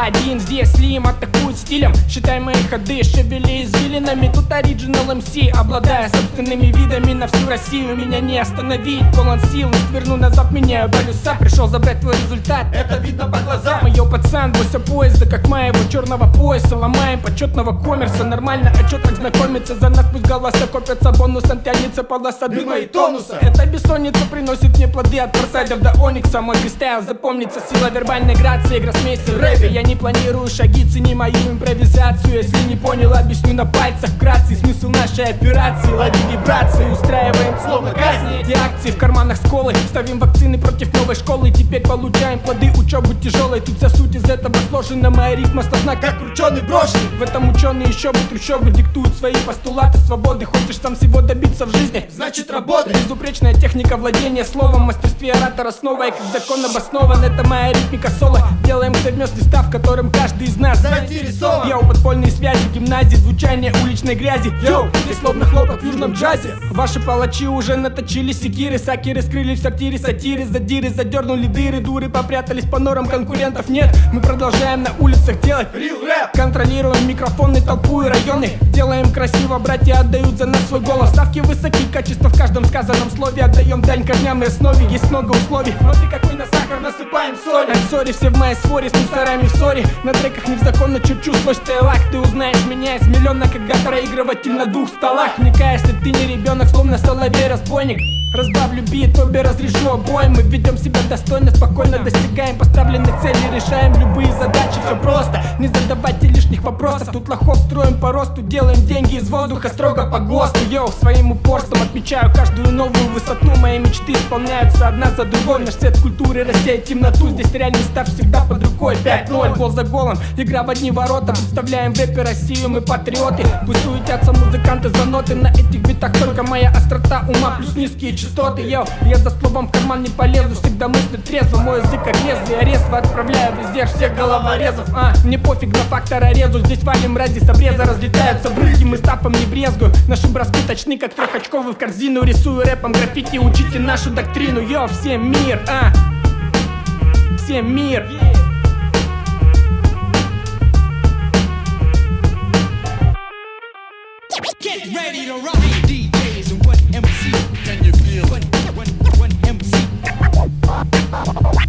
3, 2, 1, здесь Атакует стилем Считай мои ходы, шевели извилинами Тут оригинал МС, обладая собственными видами На всю Россию. Меня не остановить Полон сил, не назад, меняю полюса. Пришел забрать твой результат, это видно по глазам. Мое пацан, бойся поезда, как моего черного пояса. Ломаем почетного коммерса, нормально о так знакомиться За нас пусть голоса копятся, бонусом тянется полоса дыма и тонуса. Эта бессонница приносит мне плоды от форсайдов до оникса. Мой фристайл запомнится, сила вербальной грации, гроссмейстер рэпе. Я не планирую шаги, цени мою импровизацию. Если не понял, объясню на пальцах вкратце. Смысл нашей операции, лови вибрации новой школы Теперь получаем плоды учебы тяжелой. Тут вся суть из этого сложена Моя рифма сложна, как крученый брошенный В этом ученые еще бы трущобы диктуют свои постулаты свободы. Хочешь сам всего добиться в жизни? Значит работай. Безупречная техника владения словом Мастерстве оратора снова и как закон обоснован. Это моя ритмика соло. Делаем совместный став, котором каждый из нас заинтересован. Йоу, подпольные связи, гимназии, звучание уличной грязи. Йоу, здесь словно хлопок в южном джазе. Ваши палачи уже наточили секиры Сакиры скрыли в сортире, сатиры, задиры Задернули дыры, дуры попрятались по норам Конкурентов. Нет, мы продолжаем на улицах делать. Real рэп Контролируем микрофоны, толпу и районы. Делаем красиво, братья отдают за нас свой голос. Ставки высоки, качество в каждом сказанном слове. Отдаем дань корням и основе, есть много условий. Смотри, какой на сахар насыпаем соли. I'm sorry, все в моей своре, с мусорами в ссоре На треках незаконно чуть-чуть сквозь тейлак Ты узнаешь меня из миллиона, когда проигрыватель на двух столах. Вникая, если ты не ребенок, словно соловей разбойник. Разбавлю бит, обе разрешу обоим Мы ведем себя достойно, спокойно достигаем поставленных целей Решаем любые задачи, все просто. Не задавайте лишних вопросов Тут лохов строим по росту Делаем деньги из воздуха строго по ГОСТу. Йоу, своим упорством отмечаю каждую новую высоту Мои мечты исполняются одна за другой. Наш свет культуры рассеет темноту Здесь реальный став всегда под рукой. 5-0, гол за голом Игра в одни ворота. Представляем в рэпе Россию, мы патриоты. Пусть суетятся музыканты за ноты На этих битах только моя острота ума Плюс низкие частоты, йоу Я за словом в карман не полезу Всегда всегда мысли трезво Мой язык как лезвие резво Отправляю везде всех головорезов. А, мне пофиг на фактора резу Здесь валим ради с Разлетаются брызги, мы стапом не брезгу Наши броски точны, как трехочковый в корзину Рисую рэпом граффити, учите нашу доктрину. Йо, всем мир, а! Всем мир. Get ready to rock DJs and what MCs Can you feel? What, what Bye.